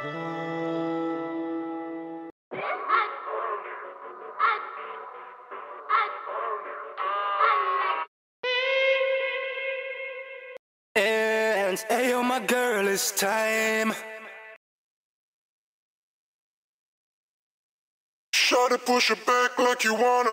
And hey, yo, my girl, it's time. Try to push it back like you wanna.